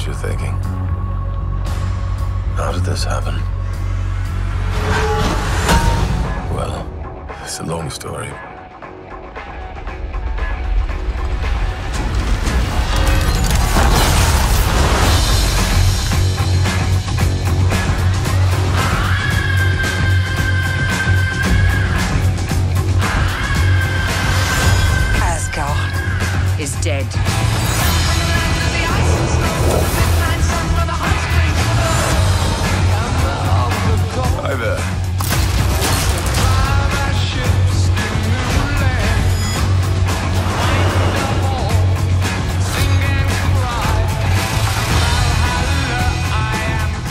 what you're thinking. How did this happen? Well, it's a long story. Asgard is dead.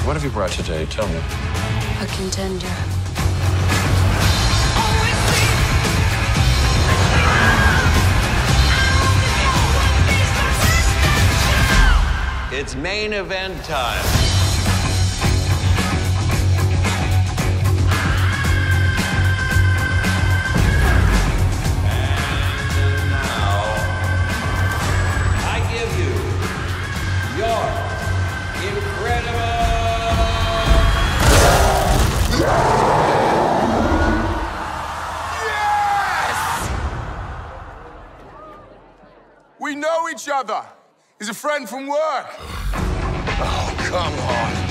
What have you brought today? Tell me. A contender. It's main event time. And now, I give you your incredible. We know each other. He's a friend from work. Oh, come on.